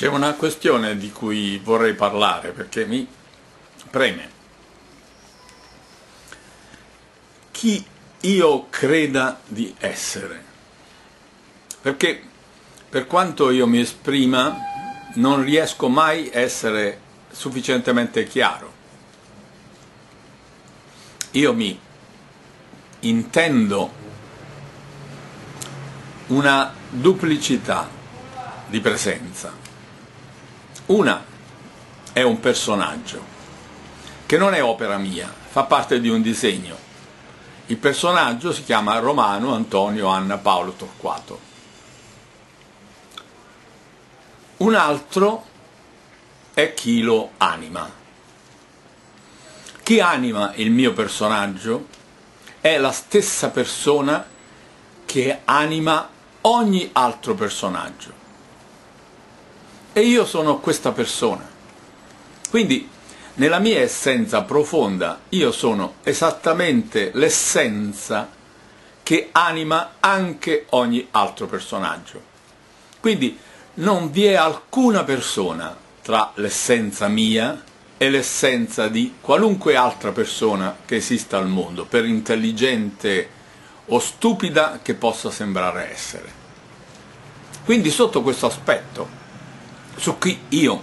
C'è una questione di cui vorrei parlare perché mi preme. Chi io creda di essere. Perché per quanto io mi esprima non riesco mai a essere sufficientemente chiaro. Io mi intendo una duplicità di presenza una è un personaggio, che non è opera mia, fa parte di un disegno. Il personaggio si chiama Romano Antonio Anna Paolo Torquato. Un altro è chi lo anima. Chi anima il mio personaggio è la stessa persona che anima ogni altro personaggio e io sono questa persona. Quindi nella mia essenza profonda io sono esattamente l'essenza che anima anche ogni altro personaggio. Quindi non vi è alcuna persona tra l'essenza mia e l'essenza di qualunque altra persona che esista al mondo, per intelligente o stupida che possa sembrare essere. Quindi sotto questo aspetto su cui io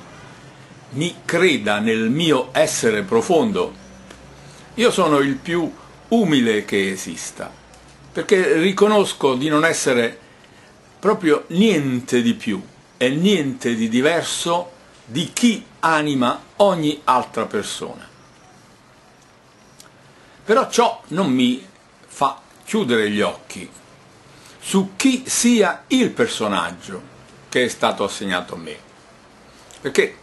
mi creda nel mio essere profondo, io sono il più umile che esista, perché riconosco di non essere proprio niente di più e niente di diverso di chi anima ogni altra persona. Però ciò non mi fa chiudere gli occhi su chi sia il personaggio che è stato assegnato a me. Perché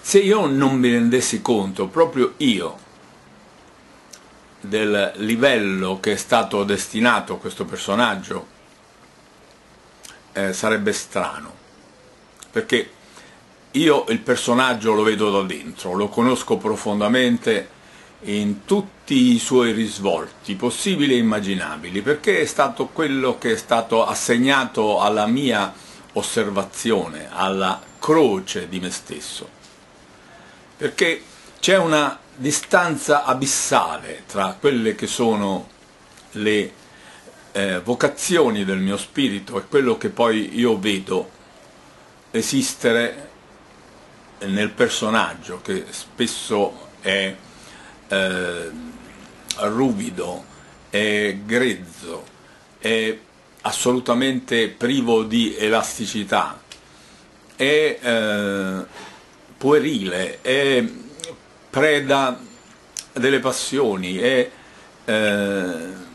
se io non mi rendessi conto, proprio io, del livello che è stato destinato a questo personaggio, eh, sarebbe strano. Perché io il personaggio lo vedo da dentro, lo conosco profondamente in tutti i suoi risvolti, possibili e immaginabili, perché è stato quello che è stato assegnato alla mia osservazione, alla croce di me stesso, perché c'è una distanza abissale tra quelle che sono le eh, vocazioni del mio spirito e quello che poi io vedo esistere nel personaggio che spesso è eh, ruvido, è grezzo, è assolutamente privo di elasticità, è eh, puerile, è preda delle passioni, è eh,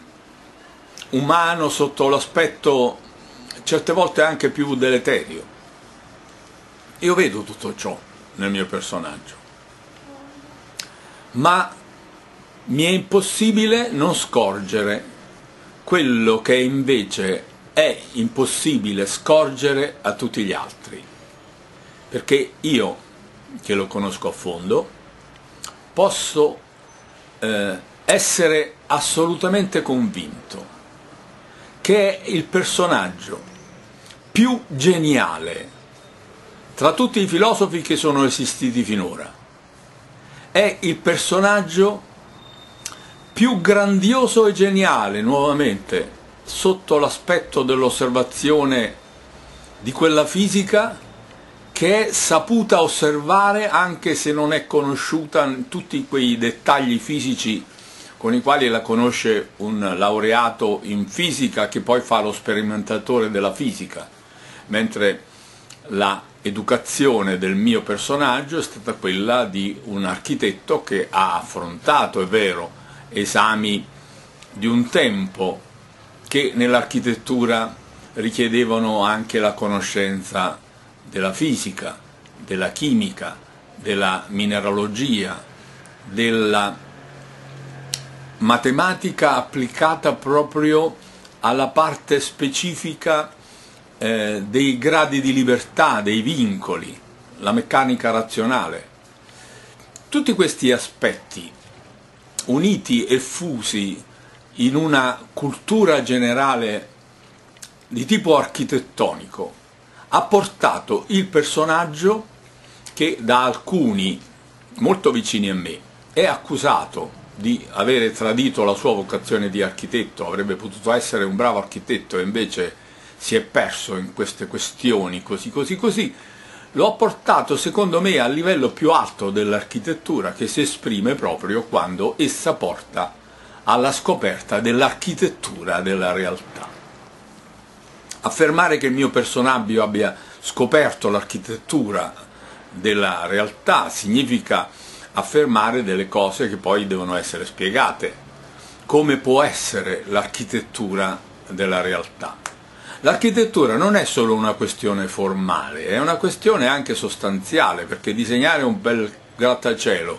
umano sotto l'aspetto certe volte anche più deleterio. Io vedo tutto ciò nel mio personaggio, ma mi è impossibile non scorgere quello che invece è impossibile scorgere a tutti gli altri perché io, che lo conosco a fondo, posso eh, essere assolutamente convinto che è il personaggio più geniale tra tutti i filosofi che sono esistiti finora. È il personaggio più grandioso e geniale, nuovamente, sotto l'aspetto dell'osservazione di quella fisica che è saputa osservare anche se non è conosciuta tutti quei dettagli fisici con i quali la conosce un laureato in fisica che poi fa lo sperimentatore della fisica, mentre la educazione del mio personaggio è stata quella di un architetto che ha affrontato, è vero, esami di un tempo che nell'architettura richiedevano anche la conoscenza della fisica, della chimica, della mineralogia, della matematica applicata proprio alla parte specifica eh, dei gradi di libertà, dei vincoli, la meccanica razionale. Tutti questi aspetti, uniti e fusi in una cultura generale di tipo architettonico, ha portato il personaggio che da alcuni molto vicini a me è accusato di avere tradito la sua vocazione di architetto, avrebbe potuto essere un bravo architetto e invece si è perso in queste questioni così così così, lo ha portato secondo me al livello più alto dell'architettura che si esprime proprio quando essa porta alla scoperta dell'architettura della realtà. Affermare che il mio personaggio abbia scoperto l'architettura della realtà significa affermare delle cose che poi devono essere spiegate. Come può essere l'architettura della realtà? L'architettura non è solo una questione formale, è una questione anche sostanziale, perché disegnare un bel grattacielo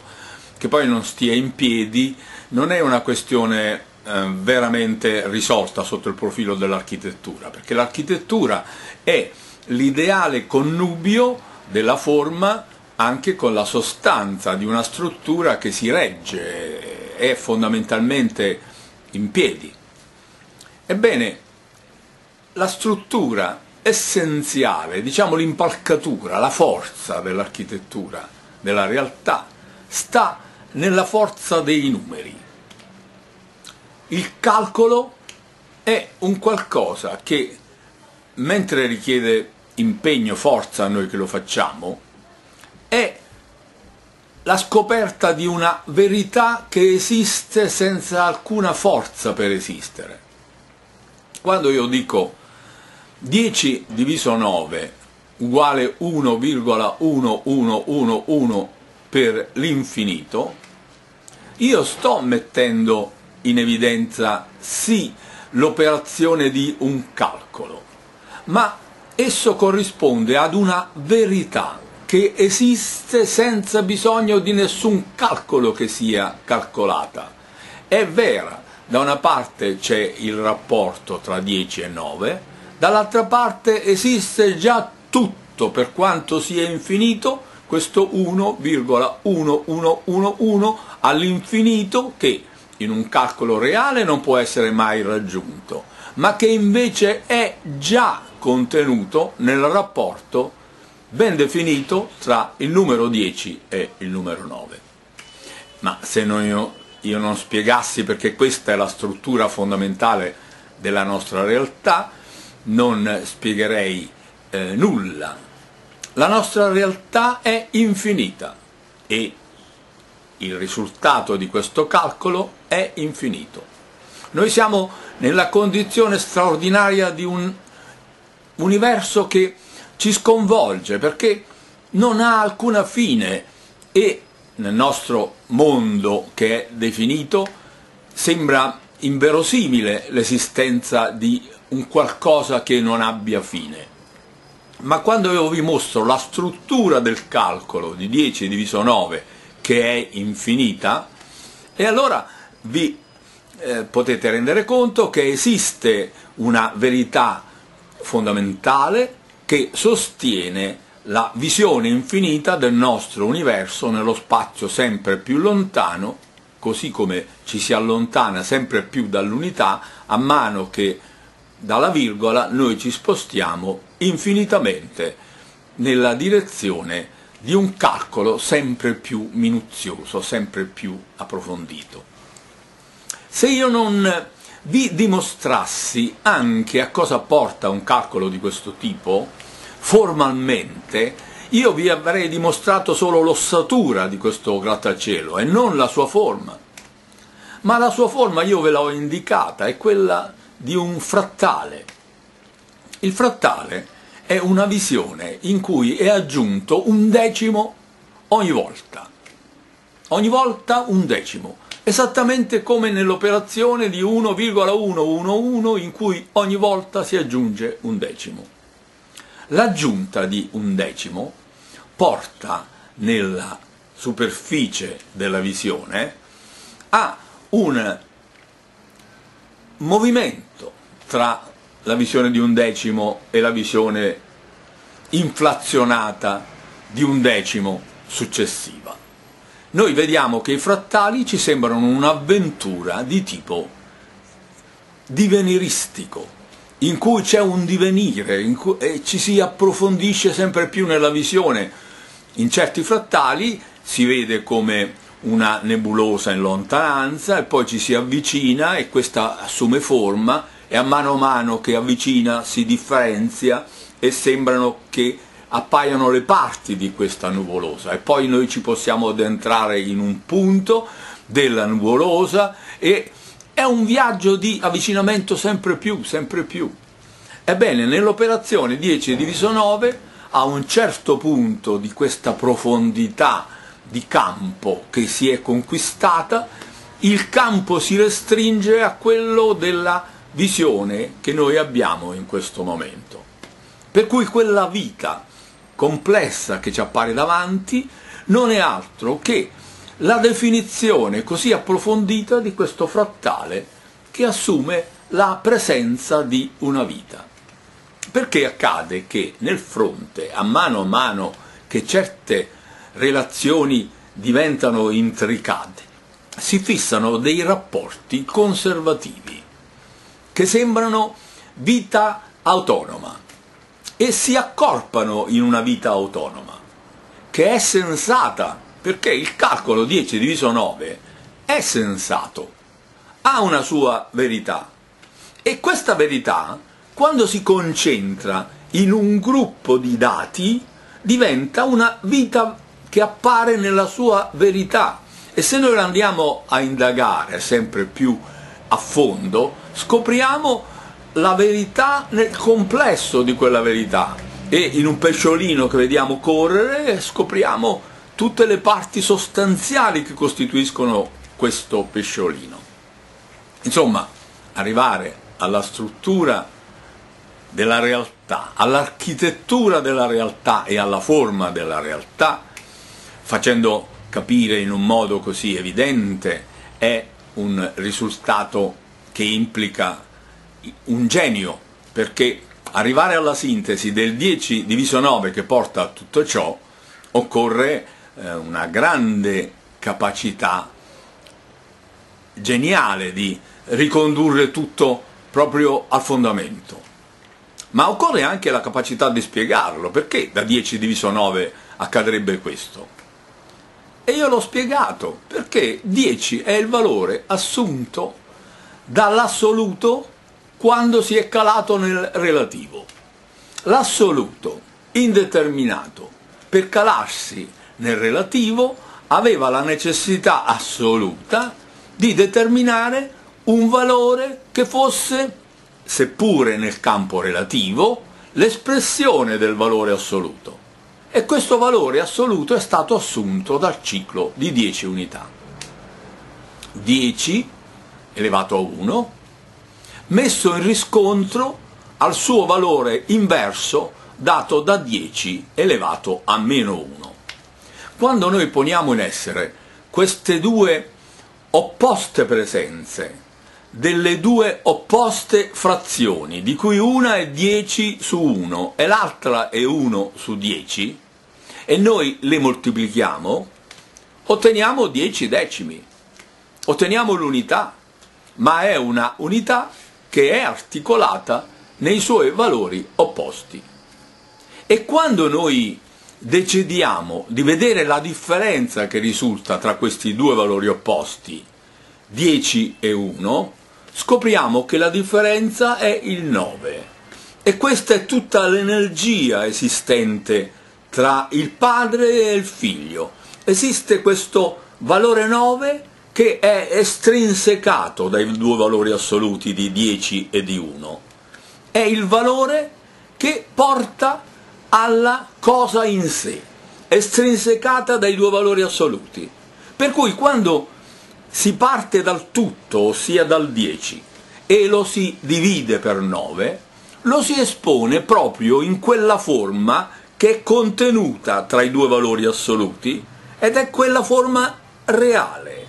che poi non stia in piedi non è una questione eh, veramente risolta sotto il profilo dell'architettura, perché l'architettura è l'ideale connubio della forma anche con la sostanza di una struttura che si regge, è fondamentalmente in piedi. Ebbene, la struttura essenziale, diciamo l'impalcatura, la forza dell'architettura, della realtà, sta nella forza dei numeri. Il calcolo è un qualcosa che, mentre richiede impegno, forza a noi che lo facciamo, è la scoperta di una verità che esiste senza alcuna forza per esistere. Quando io dico 10 diviso 9 uguale 1,1111 per l'infinito, io sto mettendo in evidenza sì l'operazione di un calcolo, ma esso corrisponde ad una verità che esiste senza bisogno di nessun calcolo che sia calcolata. È vera, da una parte c'è il rapporto tra 10 e 9, dall'altra parte esiste già tutto per quanto sia infinito, questo 1,1111 all'infinito che in un calcolo reale non può essere mai raggiunto, ma che invece è già contenuto nel rapporto ben definito tra il numero 10 e il numero 9. Ma se non io, io non spiegassi perché questa è la struttura fondamentale della nostra realtà, non spiegherei eh, nulla. La nostra realtà è infinita e il risultato di questo calcolo è infinito. Noi siamo nella condizione straordinaria di un universo che ci sconvolge perché non ha alcuna fine e nel nostro mondo che è definito sembra inverosimile l'esistenza di un qualcosa che non abbia fine. Ma quando io vi mostro la struttura del calcolo di 10 diviso 9 che è infinita, e allora vi eh, potete rendere conto che esiste una verità fondamentale che sostiene la visione infinita del nostro universo nello spazio sempre più lontano, così come ci si allontana sempre più dall'unità, a mano che dalla virgola noi ci spostiamo infinitamente nella direzione di un calcolo sempre più minuzioso, sempre più approfondito. Se io non vi dimostrassi anche a cosa porta un calcolo di questo tipo, formalmente, io vi avrei dimostrato solo l'ossatura di questo grattacielo e non la sua forma. Ma la sua forma io ve l'ho indicata, è quella di un frattale. Il frattale è una visione in cui è aggiunto un decimo ogni volta. Ogni volta un decimo esattamente come nell'operazione di 1,111 in cui ogni volta si aggiunge un decimo. L'aggiunta di un decimo porta nella superficie della visione a un movimento tra la visione di un decimo e la visione inflazionata di un decimo successiva noi vediamo che i frattali ci sembrano un'avventura di tipo diveniristico, in cui c'è un divenire, cui e ci si approfondisce sempre più nella visione. In certi frattali si vede come una nebulosa in lontananza e poi ci si avvicina e questa assume forma e a mano a mano che avvicina si differenzia e sembrano che appaiano le parti di questa nuvolosa e poi noi ci possiamo addentrare in un punto della nuvolosa e è un viaggio di avvicinamento sempre più, sempre più. Ebbene, nell'operazione 10 diviso 9, a un certo punto di questa profondità di campo che si è conquistata, il campo si restringe a quello della visione che noi abbiamo in questo momento. Per cui quella vita complessa che ci appare davanti non è altro che la definizione così approfondita di questo frattale che assume la presenza di una vita. Perché accade che nel fronte, a mano a mano che certe relazioni diventano intricate, si fissano dei rapporti conservativi che sembrano vita autonoma e si accorpano in una vita autonoma, che è sensata perché il calcolo 10 diviso 9 è sensato, ha una sua verità. E questa verità, quando si concentra in un gruppo di dati, diventa una vita che appare nella sua verità e se noi andiamo a indagare sempre più a fondo, scopriamo la verità nel complesso di quella verità e in un pesciolino che vediamo correre scopriamo tutte le parti sostanziali che costituiscono questo pesciolino. Insomma, arrivare alla struttura della realtà, all'architettura della realtà e alla forma della realtà, facendo capire in un modo così evidente, è un risultato che implica un genio, perché arrivare alla sintesi del 10 diviso 9 che porta a tutto ciò occorre eh, una grande capacità geniale di ricondurre tutto proprio al fondamento. Ma occorre anche la capacità di spiegarlo, perché da 10 diviso 9 accadrebbe questo? E io l'ho spiegato, perché 10 è il valore assunto dall'assoluto quando si è calato nel relativo. L'assoluto, indeterminato, per calarsi nel relativo aveva la necessità assoluta di determinare un valore che fosse, seppure nel campo relativo, l'espressione del valore assoluto. E questo valore assoluto è stato assunto dal ciclo di 10 unità. 10 elevato a 1, messo in riscontro al suo valore inverso dato da 10 elevato a meno 1. Quando noi poniamo in essere queste due opposte presenze, delle due opposte frazioni, di cui una è 10 su 1 e l'altra è 1 su 10, e noi le moltiplichiamo, otteniamo 10 decimi, otteniamo l'unità, ma è una unità che è articolata nei suoi valori opposti. E quando noi decidiamo di vedere la differenza che risulta tra questi due valori opposti, 10 e 1, scopriamo che la differenza è il 9. E questa è tutta l'energia esistente tra il padre e il figlio. Esiste questo valore 9 che è estrinsecato dai due valori assoluti di 10 e di 1. È il valore che porta alla cosa in sé, estrinsecata dai due valori assoluti. Per cui quando si parte dal tutto, ossia dal 10, e lo si divide per 9, lo si espone proprio in quella forma che è contenuta tra i due valori assoluti ed è quella forma reale.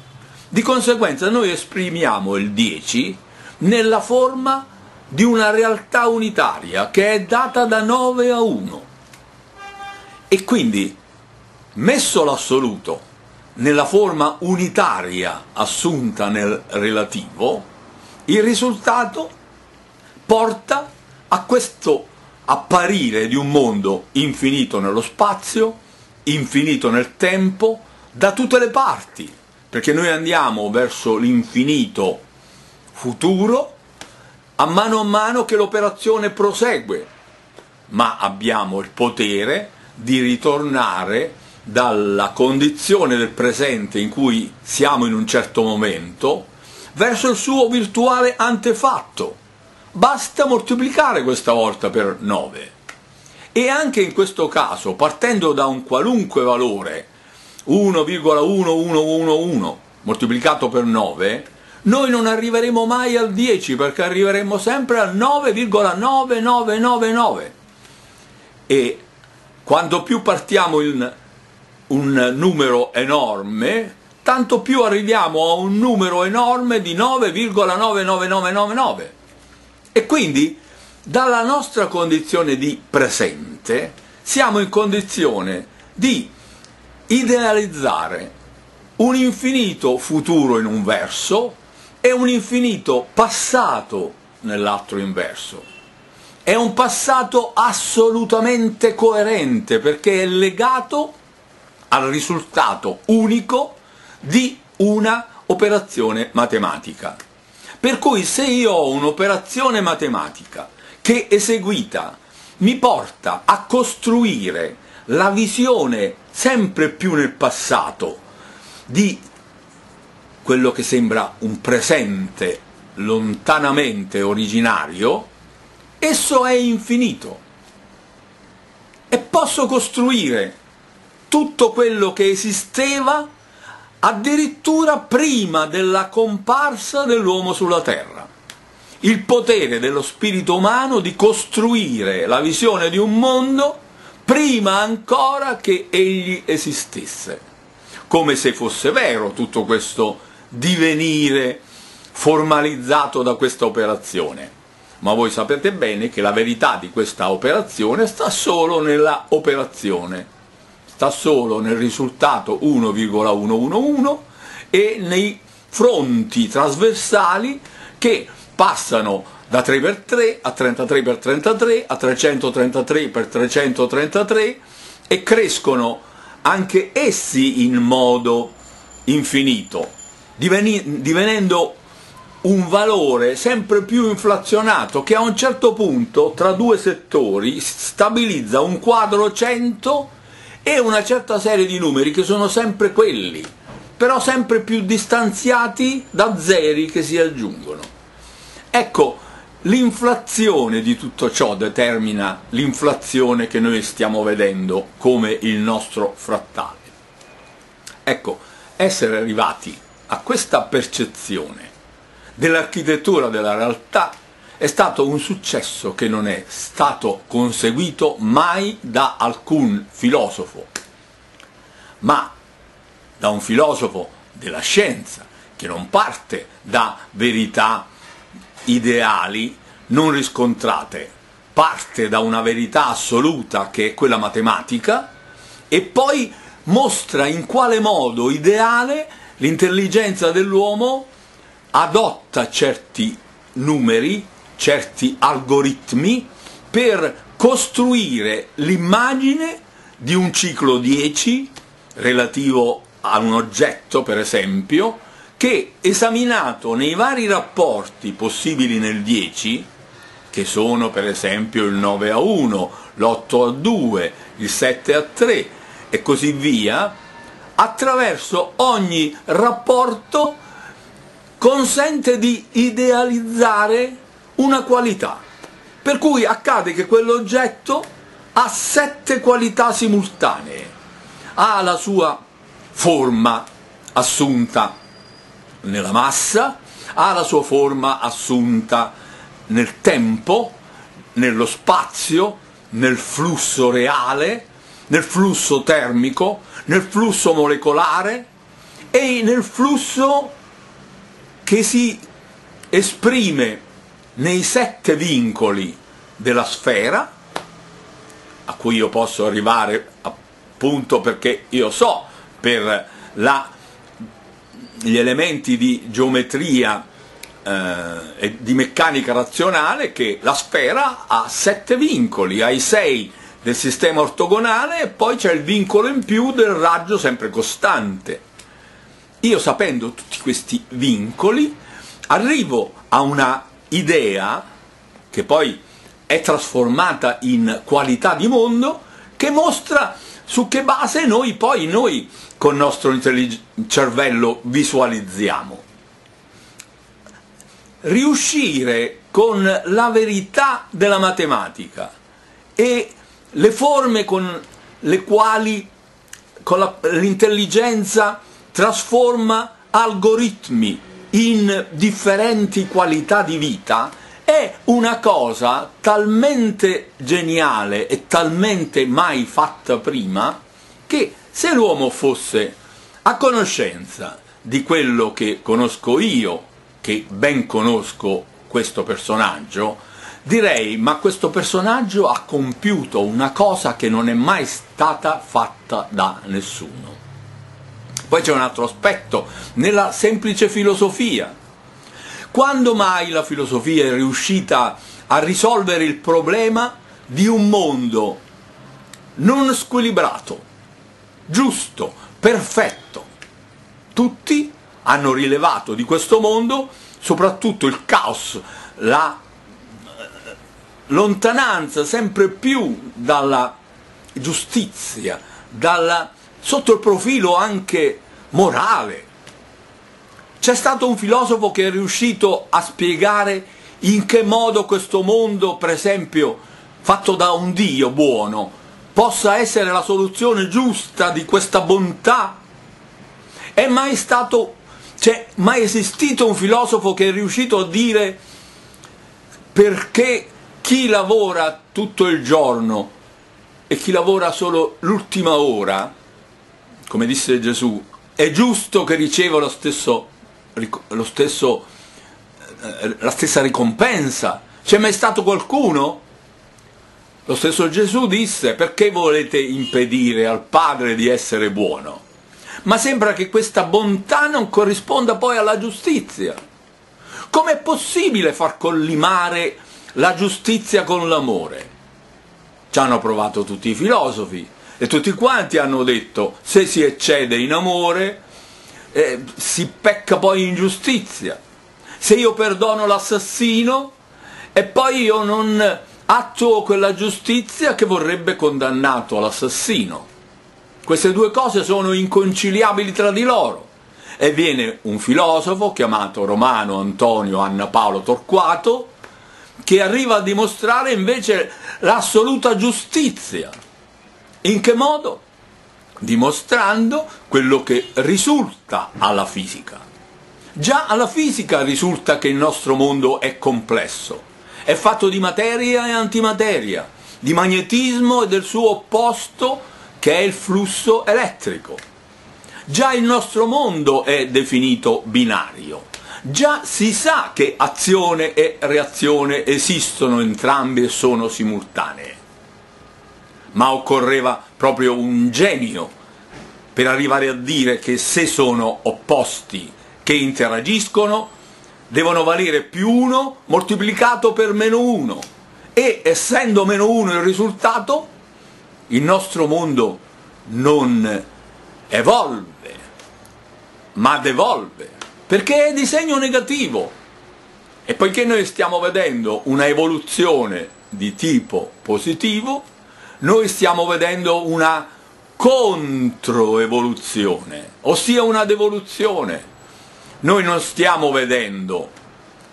Di conseguenza noi esprimiamo il 10 nella forma di una realtà unitaria che è data da 9 a 1. E quindi, messo l'assoluto nella forma unitaria assunta nel relativo, il risultato porta a questo apparire di un mondo infinito nello spazio, infinito nel tempo, da tutte le parti, perché noi andiamo verso l'infinito futuro a mano a mano che l'operazione prosegue, ma abbiamo il potere di ritornare dalla condizione del presente in cui siamo in un certo momento verso il suo virtuale antefatto. Basta moltiplicare questa volta per 9. E anche in questo caso, partendo da un qualunque valore, 1,1111 moltiplicato per 9, noi non arriveremo mai al 10 perché arriveremo sempre al 9,9999. E quando più partiamo in un numero enorme, tanto più arriviamo a un numero enorme di 9,99999. E quindi dalla nostra condizione di presente siamo in condizione di idealizzare un infinito futuro in un verso e un infinito passato nell'altro inverso. È un passato assolutamente coerente perché è legato al risultato unico di una operazione matematica. Per cui se io ho un'operazione matematica che eseguita mi porta a costruire la visione sempre più nel passato di quello che sembra un presente lontanamente originario, esso è infinito. E posso costruire tutto quello che esisteva addirittura prima della comparsa dell'uomo sulla terra. Il potere dello spirito umano di costruire la visione di un mondo prima ancora che egli esistesse. Come se fosse vero tutto questo divenire formalizzato da questa operazione. Ma voi sapete bene che la verità di questa operazione sta solo nella operazione sta solo nel risultato 1,111 e nei fronti trasversali che passano da 3x3 a 33x33 a 333x333 e crescono anche essi in modo infinito, divenendo un valore sempre più inflazionato che a un certo punto tra due settori stabilizza un quadro 100 e una certa serie di numeri che sono sempre quelli, però sempre più distanziati da zeri che si aggiungono. Ecco, l'inflazione di tutto ciò determina l'inflazione che noi stiamo vedendo come il nostro frattale. Ecco, essere arrivati a questa percezione dell'architettura della realtà è stato un successo che non è stato conseguito mai da alcun filosofo, ma da un filosofo della scienza che non parte da verità ideali non riscontrate, parte da una verità assoluta che è quella matematica e poi mostra in quale modo ideale l'intelligenza dell'uomo adotta certi numeri certi algoritmi per costruire l'immagine di un ciclo 10 relativo a un oggetto, per esempio, che esaminato nei vari rapporti possibili nel 10, che sono per esempio il 9 a 1, l'8 a 2, il 7 a 3 e così via, attraverso ogni rapporto consente di idealizzare una qualità, per cui accade che quell'oggetto ha sette qualità simultanee, ha la sua forma assunta nella massa, ha la sua forma assunta nel tempo, nello spazio, nel flusso reale, nel flusso termico, nel flusso molecolare e nel flusso che si esprime nei sette vincoli della sfera, a cui io posso arrivare appunto perché io so per la, gli elementi di geometria eh, di meccanica razionale che la sfera ha sette vincoli, ha i sei del sistema ortogonale e poi c'è il vincolo in più del raggio sempre costante. Io sapendo tutti questi vincoli arrivo a una idea che poi è trasformata in qualità di mondo che mostra su che base noi poi noi con il nostro cervello visualizziamo. Riuscire con la verità della matematica e le forme con le quali con l'intelligenza trasforma algoritmi in differenti qualità di vita è una cosa talmente geniale e talmente mai fatta prima che se l'uomo fosse a conoscenza di quello che conosco io, che ben conosco questo personaggio, direi ma questo personaggio ha compiuto una cosa che non è mai stata fatta da nessuno. Poi c'è un altro aspetto, nella semplice filosofia. Quando mai la filosofia è riuscita a risolvere il problema di un mondo non squilibrato, giusto, perfetto? Tutti hanno rilevato di questo mondo soprattutto il caos, la lontananza sempre più dalla giustizia, dalla sotto il profilo anche morale. C'è stato un filosofo che è riuscito a spiegare in che modo questo mondo, per esempio, fatto da un Dio buono, possa essere la soluzione giusta di questa bontà? È mai stato, c'è mai esistito un filosofo che è riuscito a dire perché chi lavora tutto il giorno e chi lavora solo l'ultima ora come disse Gesù, è giusto che riceva lo stesso, lo stesso, eh, la stessa ricompensa. C'è mai stato qualcuno? Lo stesso Gesù disse, perché volete impedire al Padre di essere buono? Ma sembra che questa bontà non corrisponda poi alla giustizia. Com'è possibile far collimare la giustizia con l'amore? Ci hanno provato tutti i filosofi, e tutti quanti hanno detto se si eccede in amore eh, si pecca poi in giustizia. Se io perdono l'assassino e poi io non attuo quella giustizia che vorrebbe condannato l'assassino. Queste due cose sono inconciliabili tra di loro. E viene un filosofo chiamato Romano Antonio Anna Paolo Torquato che arriva a dimostrare invece l'assoluta giustizia in che modo? Dimostrando quello che risulta alla fisica. Già alla fisica risulta che il nostro mondo è complesso, è fatto di materia e antimateria, di magnetismo e del suo opposto che è il flusso elettrico. Già il nostro mondo è definito binario, già si sa che azione e reazione esistono entrambi e sono simultanee ma occorreva proprio un genio per arrivare a dire che se sono opposti che interagiscono, devono valere più 1 moltiplicato per meno 1 e essendo meno 1 il risultato, il nostro mondo non evolve, ma devolve, perché è di segno negativo. E poiché noi stiamo vedendo una evoluzione di tipo positivo, noi stiamo vedendo una controevoluzione, ossia una devoluzione. Noi non stiamo vedendo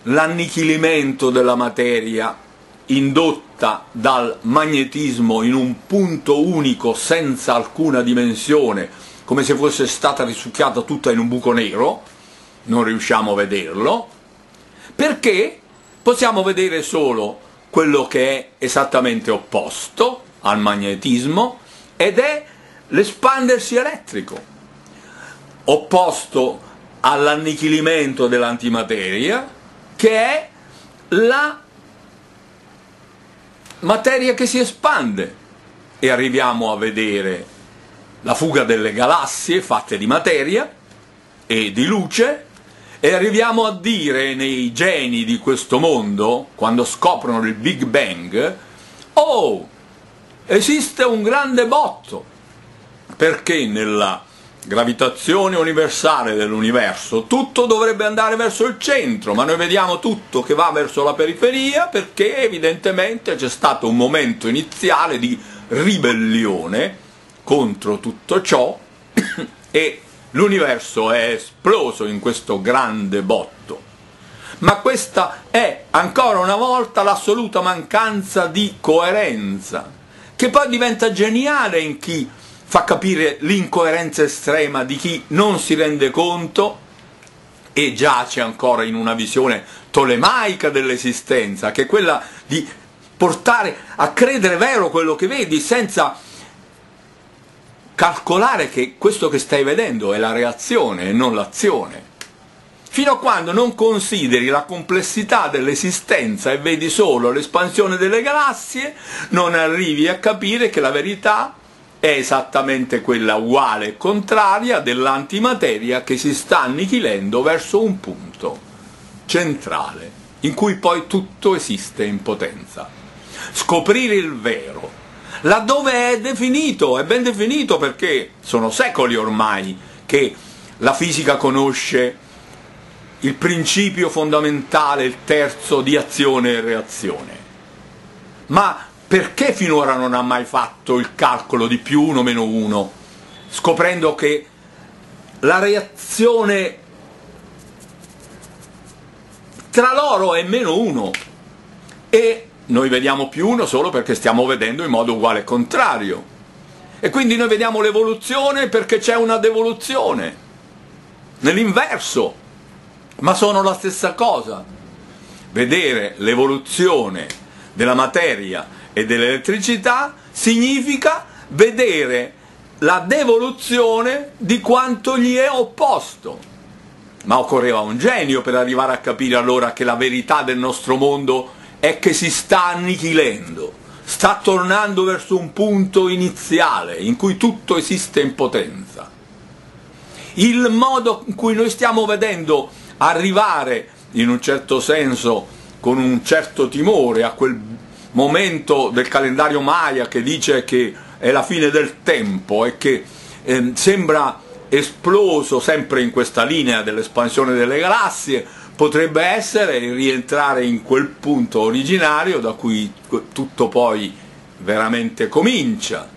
l'annichilimento della materia indotta dal magnetismo in un punto unico senza alcuna dimensione, come se fosse stata risucchiata tutta in un buco nero, non riusciamo a vederlo, perché? Possiamo vedere solo quello che è esattamente opposto, al magnetismo ed è l'espandersi elettrico, opposto all'annichilimento dell'antimateria, che è la materia che si espande. E arriviamo a vedere la fuga delle galassie fatte di materia e di luce, E arriviamo a dire nei geni di questo mondo, quando scoprono il Big Bang, oh, esiste un grande botto, perché nella gravitazione universale dell'universo tutto dovrebbe andare verso il centro, ma noi vediamo tutto che va verso la periferia perché evidentemente c'è stato un momento iniziale di ribellione contro tutto ciò e l'universo è esploso in questo grande botto. Ma questa è ancora una volta l'assoluta mancanza di coerenza, che poi diventa geniale in chi fa capire l'incoerenza estrema di chi non si rende conto e giace ancora in una visione tolemaica dell'esistenza, che è quella di portare a credere vero quello che vedi senza calcolare che questo che stai vedendo è la reazione e non l'azione. Fino a quando non consideri la complessità dell'esistenza e vedi solo l'espansione delle galassie, non arrivi a capire che la verità è esattamente quella uguale e contraria dell'antimateria che si sta annichilendo verso un punto centrale, in cui poi tutto esiste in potenza. Scoprire il vero, laddove è definito, è ben definito perché sono secoli ormai che la fisica conosce il principio fondamentale, il terzo di azione e reazione. Ma perché finora non ha mai fatto il calcolo di più 1 meno 1, scoprendo che la reazione tra loro è meno 1 e noi vediamo più uno solo perché stiamo vedendo in modo uguale e contrario. E quindi noi vediamo l'evoluzione perché c'è una devoluzione, nell'inverso, ma sono la stessa cosa. Vedere l'evoluzione della materia e dell'elettricità significa vedere la devoluzione di quanto gli è opposto. Ma occorreva un genio per arrivare a capire allora che la verità del nostro mondo è che si sta annichilendo, sta tornando verso un punto iniziale in cui tutto esiste in potenza. Il modo in cui noi stiamo vedendo arrivare, in un certo senso, con un certo timore, a quel momento del calendario Maya che dice che è la fine del tempo e che eh, sembra esploso sempre in questa linea dell'espansione delle galassie, potrebbe essere rientrare in quel punto originario da cui tutto poi veramente comincia.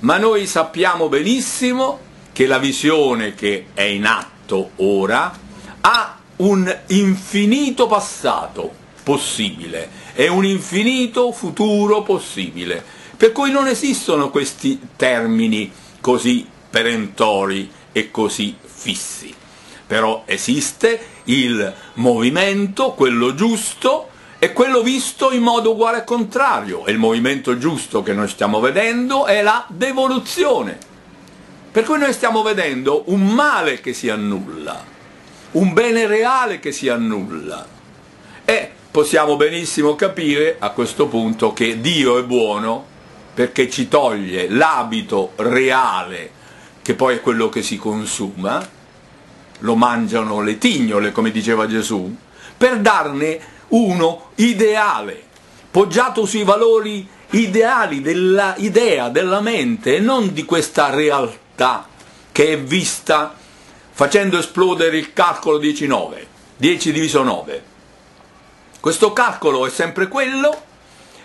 Ma noi sappiamo benissimo che la visione che è in atto ora ha un infinito passato possibile e un infinito futuro possibile, per cui non esistono questi termini così perentori e così fissi però esiste il movimento, quello giusto, e quello visto in modo uguale e contrario. E il movimento giusto che noi stiamo vedendo è la devoluzione. Per cui noi stiamo vedendo un male che si annulla, un bene reale che si annulla. E possiamo benissimo capire a questo punto che Dio è buono perché ci toglie l'abito reale, che poi è quello che si consuma, lo mangiano le tignole, come diceva Gesù, per darne uno ideale, poggiato sui valori ideali della idea, della mente e non di questa realtà che è vista facendo esplodere il calcolo 10-9, 10 diviso 9. Questo calcolo è sempre quello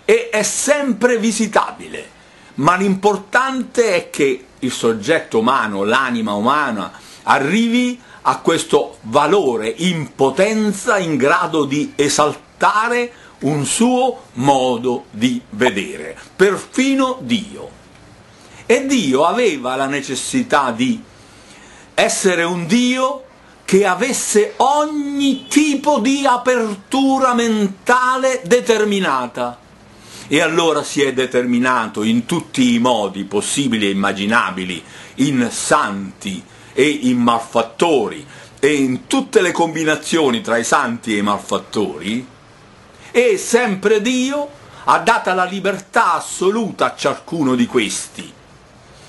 e è sempre visitabile, ma l'importante è che il soggetto umano, l'anima umana, arrivi a questo valore in potenza in grado di esaltare un suo modo di vedere, perfino Dio. E Dio aveva la necessità di essere un Dio che avesse ogni tipo di apertura mentale determinata. E allora si è determinato in tutti i modi possibili e immaginabili, in santi, e in malfattori e in tutte le combinazioni tra i santi e i malfattori, e sempre Dio ha data la libertà assoluta a ciascuno di questi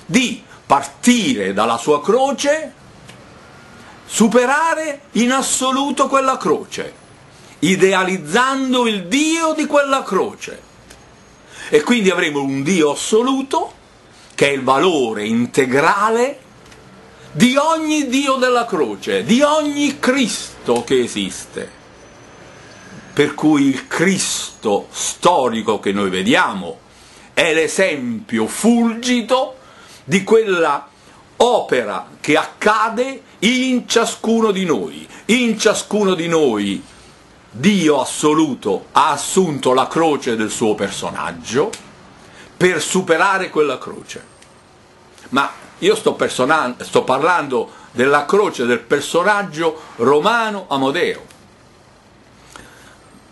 di partire dalla sua croce superare in assoluto quella croce, idealizzando il Dio di quella croce. E quindi avremo un Dio assoluto, che è il valore integrale di ogni Dio della croce, di ogni Cristo che esiste. Per cui il Cristo storico che noi vediamo è l'esempio fulgido di quella opera che accade in ciascuno di noi. In ciascuno di noi Dio assoluto ha assunto la croce del suo personaggio per superare quella croce. Ma io sto, sto parlando della croce del personaggio romano Amodeo.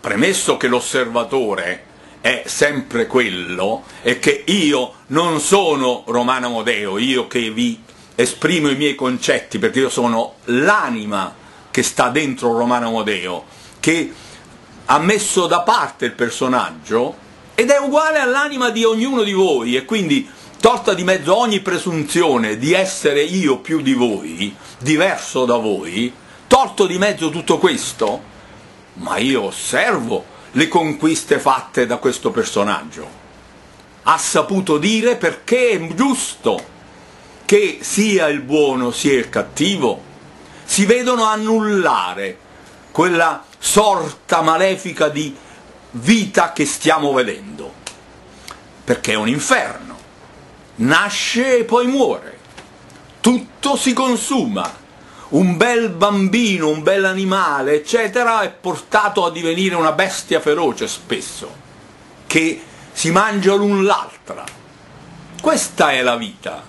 Premesso che l'osservatore è sempre quello e che io non sono Romano Amodeo, io che vi esprimo i miei concetti perché io sono l'anima che sta dentro Romano Amodeo, che ha messo da parte il personaggio ed è uguale all'anima di ognuno di voi e quindi tolta di mezzo ogni presunzione di essere io più di voi, diverso da voi, tolto di mezzo tutto questo, ma io osservo le conquiste fatte da questo personaggio. Ha saputo dire perché è giusto che sia il buono sia il cattivo si vedono annullare quella sorta malefica di vita che stiamo vedendo, perché è un inferno nasce e poi muore, tutto si consuma, un bel bambino, un bel animale, eccetera, è portato a divenire una bestia feroce spesso, che si mangia l'un l'altra. Questa è la vita.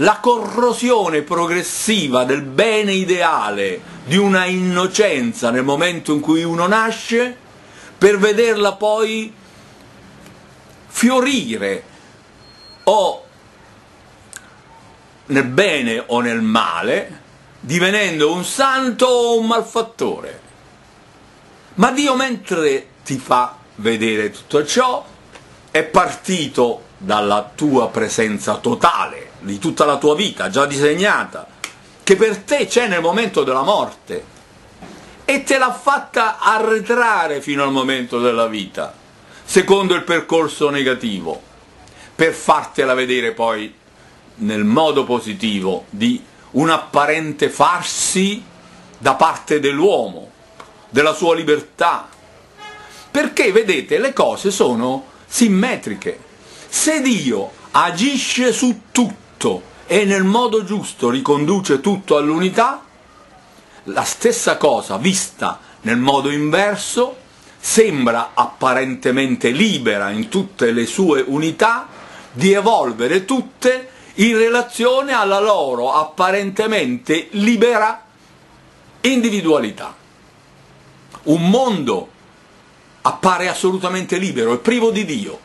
La corrosione progressiva del bene ideale di una innocenza nel momento in cui uno nasce, per vederla poi fiorire o nel bene o nel male, divenendo un santo o un malfattore. Ma Dio mentre ti fa vedere tutto ciò è partito dalla tua presenza totale, di tutta la tua vita già disegnata, che per te c'è nel momento della morte e te l'ha fatta arretrare fino al momento della vita, secondo il percorso negativo per fartela vedere poi nel modo positivo di un apparente farsi da parte dell'uomo, della sua libertà. Perché, vedete, le cose sono simmetriche. Se Dio agisce su tutto e nel modo giusto riconduce tutto all'unità, la stessa cosa vista nel modo inverso sembra apparentemente libera in tutte le sue unità, di evolvere tutte in relazione alla loro apparentemente libera individualità. Un mondo appare assolutamente libero e privo di Dio,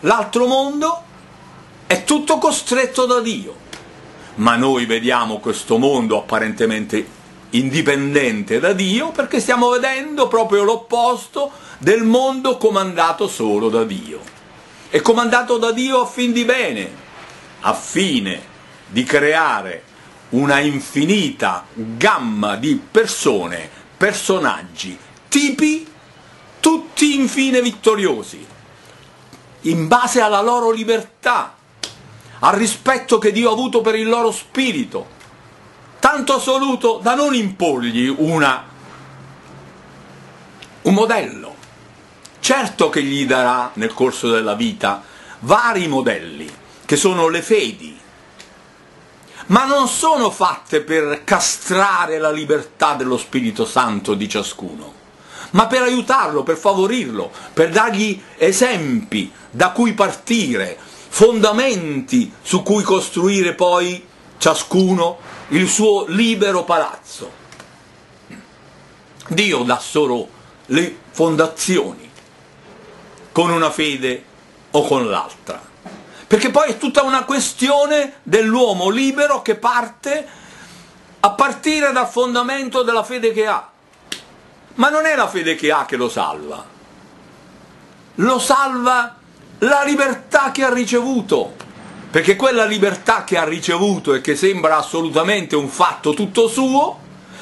l'altro mondo è tutto costretto da Dio, ma noi vediamo questo mondo apparentemente indipendente da Dio perché stiamo vedendo proprio l'opposto del mondo comandato solo da Dio. È comandato da Dio a fin di bene, a fine di creare una infinita gamma di persone, personaggi, tipi, tutti infine vittoriosi, in base alla loro libertà, al rispetto che Dio ha avuto per il loro spirito, tanto assoluto da non imporgli una, un modello. Certo che gli darà nel corso della vita vari modelli, che sono le fedi, ma non sono fatte per castrare la libertà dello Spirito Santo di ciascuno, ma per aiutarlo, per favorirlo, per dargli esempi da cui partire, fondamenti su cui costruire poi ciascuno il suo libero palazzo. Dio dà solo le fondazioni, con una fede o con l'altra. Perché poi è tutta una questione dell'uomo libero che parte a partire dal fondamento della fede che ha. Ma non è la fede che ha che lo salva. Lo salva la libertà che ha ricevuto. Perché quella libertà che ha ricevuto e che sembra assolutamente un fatto tutto suo,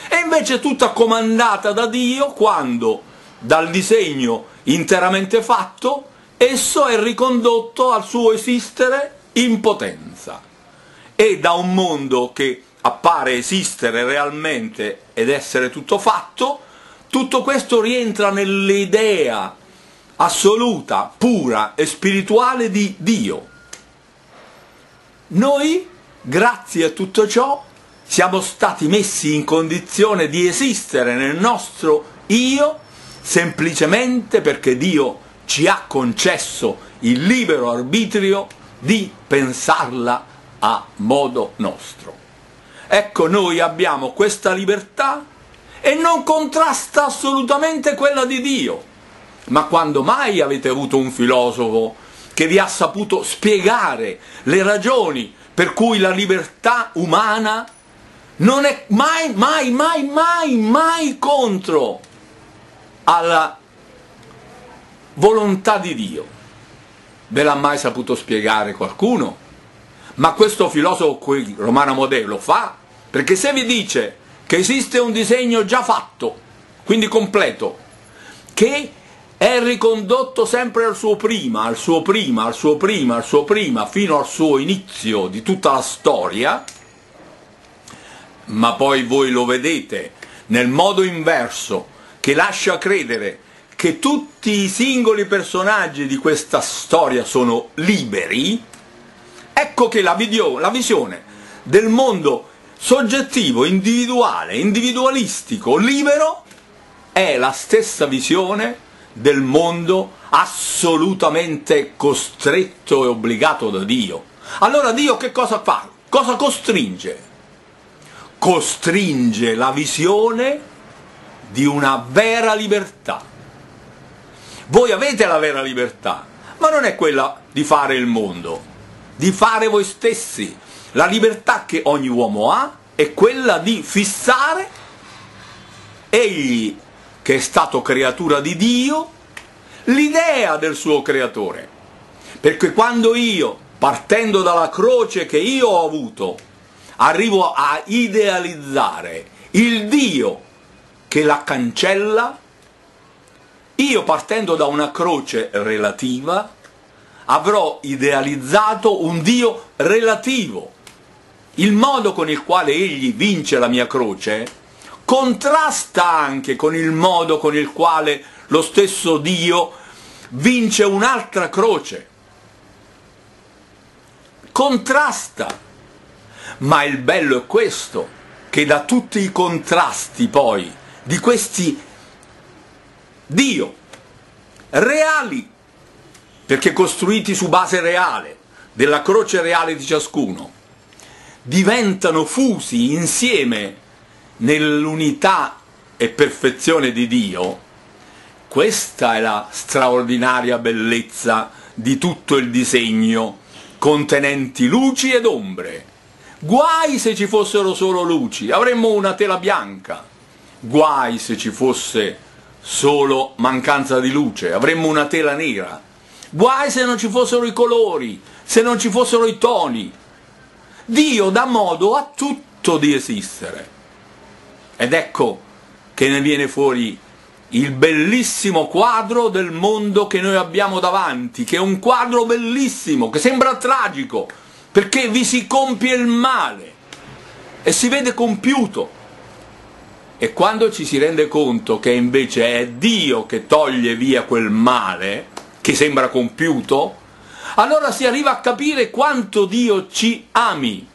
e invece tutta comandata da Dio quando dal disegno interamente fatto esso è ricondotto al suo esistere in potenza e da un mondo che appare esistere realmente ed essere tutto fatto, tutto questo rientra nell'idea assoluta, pura e spirituale di Dio. Noi, grazie a tutto ciò, siamo stati messi in condizione di esistere nel nostro io semplicemente perché Dio ci ha concesso il libero arbitrio di pensarla a modo nostro. Ecco, noi abbiamo questa libertà e non contrasta assolutamente quella di Dio. Ma quando mai avete avuto un filosofo che vi ha saputo spiegare le ragioni per cui la libertà umana non è mai, mai, mai, mai, mai contro alla volontà di Dio? Ve l'ha mai saputo spiegare qualcuno? Ma questo filosofo qui, Romano Modello, fa? Perché se vi dice che esiste un disegno già fatto, quindi completo, che è ricondotto sempre al suo prima, al suo prima, al suo prima, al suo prima, fino al suo inizio di tutta la storia, ma poi voi lo vedete nel modo inverso, che lascia credere che tutti i singoli personaggi di questa storia sono liberi, ecco che la, video, la visione del mondo soggettivo, individuale, individualistico, libero, è la stessa visione del mondo assolutamente costretto e obbligato da Dio. Allora Dio che cosa fa? Cosa costringe? Costringe la visione di una vera libertà. Voi avete la vera libertà, ma non è quella di fare il mondo, di fare voi stessi, la libertà che ogni uomo ha è quella di fissare egli, che è stato creatura di Dio, l'idea del suo creatore. Perché quando io, partendo dalla croce che io ho avuto, arrivo a idealizzare il Dio che la cancella, io partendo da una croce relativa avrò idealizzato un Dio relativo. Il modo con il quale egli vince la mia croce contrasta anche con il modo con il quale lo stesso Dio vince un'altra croce. Contrasta. Ma il bello è questo, che da tutti i contrasti poi di questi Dio reali perché costruiti su base reale, della croce reale di ciascuno, diventano fusi insieme nell'unità e perfezione di Dio, questa è la straordinaria bellezza di tutto il disegno, contenenti luci ed ombre. Guai se ci fossero solo luci, avremmo una tela bianca. Guai se ci fosse solo mancanza di luce, avremmo una tela nera. Guai se non ci fossero i colori, se non ci fossero i toni. Dio dà modo a tutto di esistere. Ed ecco che ne viene fuori il bellissimo quadro del mondo che noi abbiamo davanti, che è un quadro bellissimo, che sembra tragico, perché vi si compie il male e si vede compiuto. E quando ci si rende conto che invece è Dio che toglie via quel male, che sembra compiuto, allora si arriva a capire quanto Dio ci ami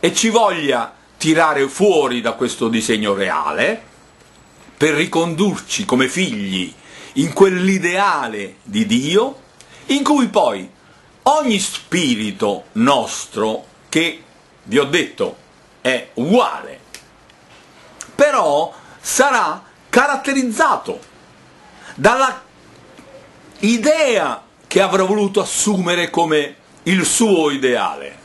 e ci voglia tirare fuori da questo disegno reale per ricondurci come figli in quell'ideale di Dio in cui poi ogni spirito nostro, che vi ho detto è uguale, però sarà caratterizzato dalla idea che avrà voluto assumere come il suo ideale.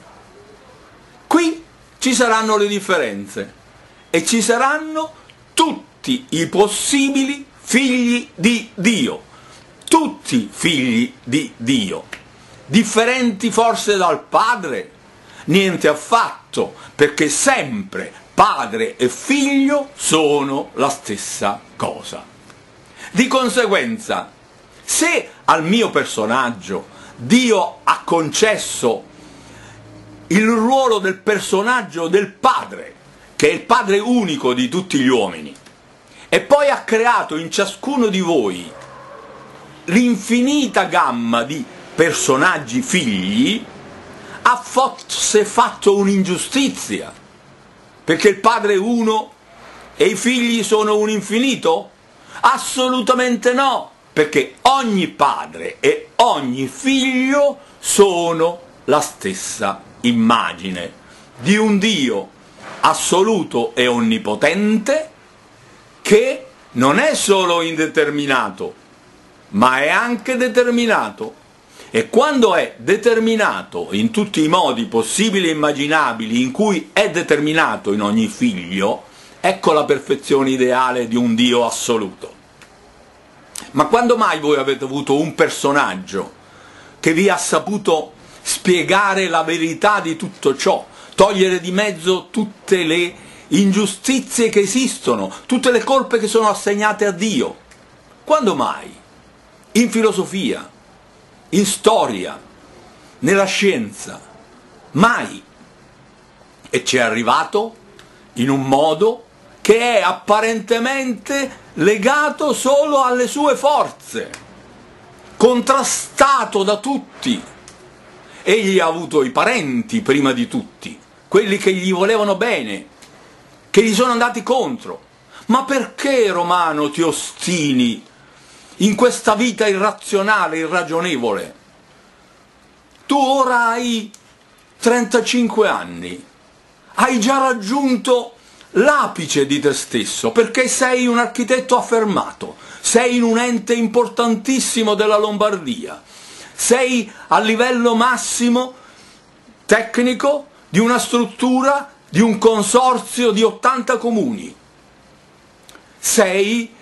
Qui ci saranno le differenze e ci saranno tutti i possibili figli di Dio, tutti figli di Dio, differenti forse dal Padre, niente affatto, perché sempre padre e figlio sono la stessa cosa. Di conseguenza, se al mio personaggio Dio ha concesso il ruolo del personaggio del padre, che è il padre unico di tutti gli uomini, e poi ha creato in ciascuno di voi l'infinita gamma di personaggi figli, ha forse fatto un'ingiustizia, perché il padre è uno e i figli sono un infinito? Assolutamente no, perché ogni padre e ogni figlio sono la stessa immagine di un Dio assoluto e onnipotente che non è solo indeterminato, ma è anche determinato. E quando è determinato in tutti i modi possibili e immaginabili in cui è determinato in ogni figlio, ecco la perfezione ideale di un Dio assoluto. Ma quando mai voi avete avuto un personaggio che vi ha saputo spiegare la verità di tutto ciò, togliere di mezzo tutte le ingiustizie che esistono, tutte le colpe che sono assegnate a Dio. Quando mai? In filosofia, in storia, nella scienza. Mai. E ci è arrivato in un modo che è apparentemente legato solo alle sue forze, contrastato da tutti. Egli ha avuto i parenti prima di tutti, quelli che gli volevano bene, che gli sono andati contro. Ma perché, Romano, ti ostini in questa vita irrazionale, irragionevole? Tu ora hai 35 anni, hai già raggiunto l'apice di te stesso, perché sei un architetto affermato, sei in un ente importantissimo della Lombardia, sei a livello massimo tecnico di una struttura di un consorzio di 80 comuni. Sei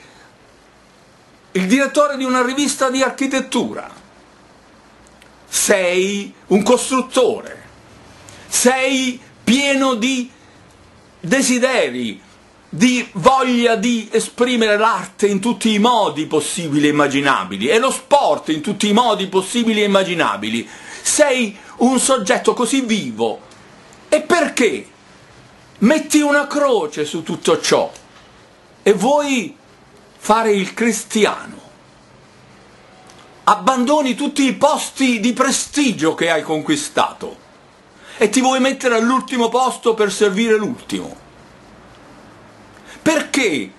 il direttore di una rivista di architettura. Sei un costruttore. Sei pieno di desideri, di voglia di esprimere l'arte in tutti i modi possibili e immaginabili e lo sport in tutti i modi possibili e immaginabili. Sei un soggetto così vivo. E perché? metti una croce su tutto ciò e vuoi fare il cristiano. Abbandoni tutti i posti di prestigio che hai conquistato e ti vuoi mettere all'ultimo posto per servire l'ultimo. Perché,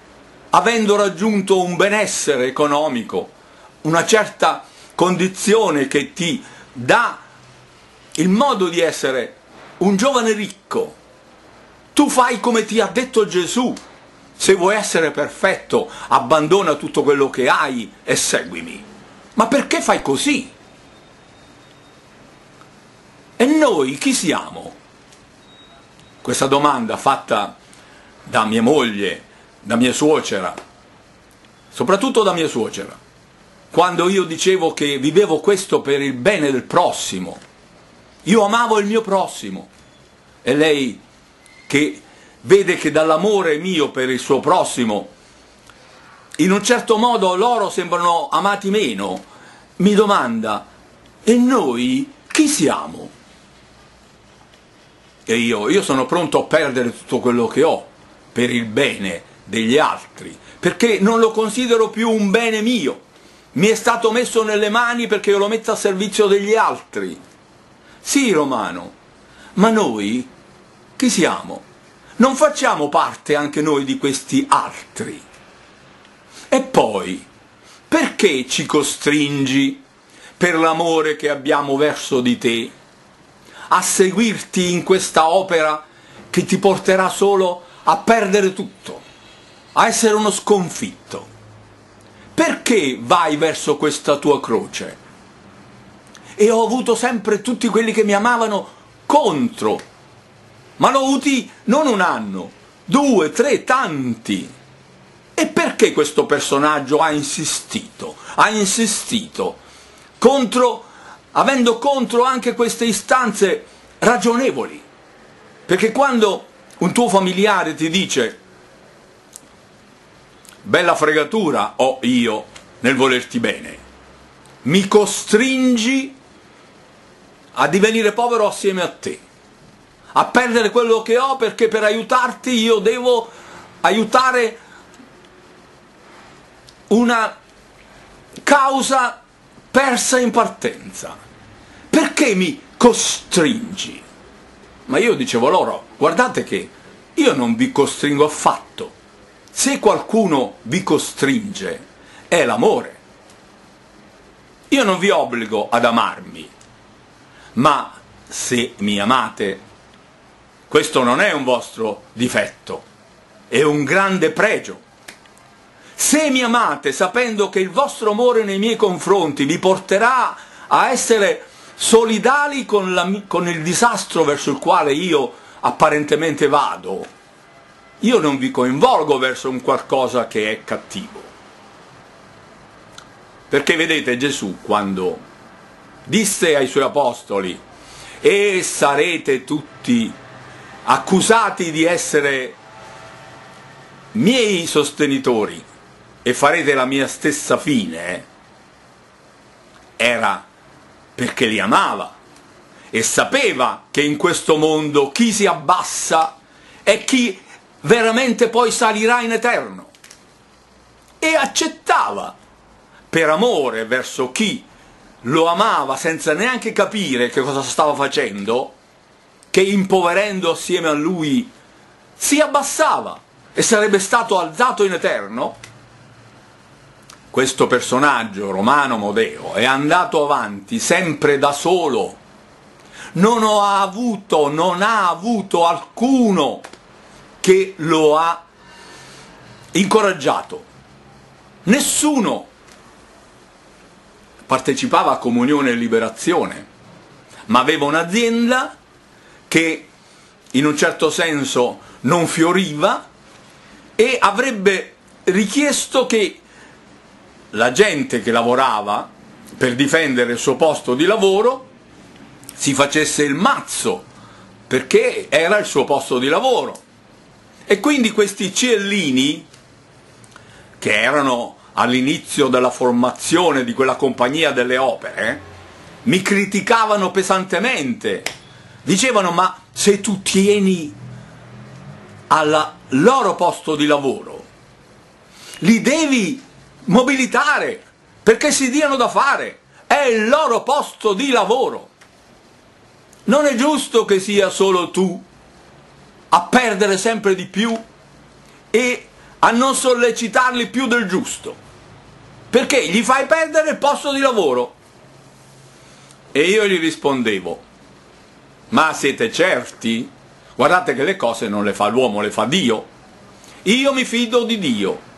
avendo raggiunto un benessere economico, una certa condizione che ti dà il modo di essere un giovane ricco, tu fai come ti ha detto Gesù. Se vuoi essere perfetto, abbandona tutto quello che hai e seguimi. Ma perché fai così? E noi chi siamo? Questa domanda fatta da mia moglie, da mia suocera, soprattutto da mia suocera, quando io dicevo che vivevo questo per il bene del prossimo. Io amavo il mio prossimo e lei che vede che dall'amore mio per il suo prossimo, in un certo modo loro sembrano amati meno, mi domanda, e noi chi siamo? E io, io sono pronto a perdere tutto quello che ho per il bene degli altri, perché non lo considero più un bene mio, mi è stato messo nelle mani perché io lo metto a servizio degli altri. Sì, Romano, ma noi chi siamo? Non facciamo parte anche noi di questi altri? E poi, perché ci costringi, per l'amore che abbiamo verso di te, a seguirti in questa opera che ti porterà solo a perdere tutto, a essere uno sconfitto? Perché vai verso questa tua croce? E ho avuto sempre tutti quelli che mi amavano contro ma l'ho avuti non un anno, due, tre, tanti. E perché questo personaggio ha insistito? Ha insistito contro, avendo contro anche queste istanze ragionevoli. Perché quando un tuo familiare ti dice bella fregatura ho io nel volerti bene, mi costringi a divenire povero assieme a te, a perdere quello che ho perché per aiutarti io devo aiutare una causa persa in partenza. Perché mi costringi? Ma io dicevo loro, guardate che io non vi costringo affatto. Se qualcuno vi costringe, è l'amore. Io non vi obbligo ad amarmi, ma se mi amate, questo non è un vostro difetto, è un grande pregio. Se mi amate sapendo che il vostro amore nei miei confronti vi porterà a essere solidali con, la, con il disastro verso il quale io apparentemente vado, io non vi coinvolgo verso un qualcosa che è cattivo. Perché vedete Gesù quando disse ai suoi apostoli e sarete tutti accusati di essere miei sostenitori e farete la mia stessa fine, era perché li amava e sapeva che in questo mondo chi si abbassa è chi veramente poi salirà in eterno. E accettava, per amore verso chi lo amava senza neanche capire che cosa stava facendo, che impoverendo assieme a lui si abbassava e sarebbe stato alzato in eterno, questo personaggio romano Modeo è andato avanti sempre da solo, non ha avuto, non ha avuto alcuno che lo ha incoraggiato, nessuno partecipava a comunione e liberazione, ma aveva un'azienda che in un certo senso non fioriva e avrebbe richiesto che la gente che lavorava per difendere il suo posto di lavoro si facesse il mazzo perché era il suo posto di lavoro. E quindi questi ciellini, che erano all'inizio della formazione di quella compagnia delle opere, mi criticavano pesantemente. Dicevano, ma se tu tieni al loro posto di lavoro, li devi mobilitare perché si diano da fare, è il loro posto di lavoro. Non è giusto che sia solo tu a perdere sempre di più e a non sollecitarli più del giusto, perché gli fai perdere il posto di lavoro. E io gli rispondevo, ma siete certi? Guardate che le cose non le fa l'uomo, le fa Dio. Io mi fido di Dio